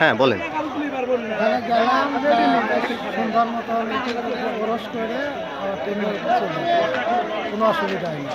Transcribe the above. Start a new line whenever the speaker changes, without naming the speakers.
হ্যাঁ বলেন।
ওখানে গেলাম সুন্দর মতো খরচ করে ট্রেনে চলে কোনো অসুবিধা নেই।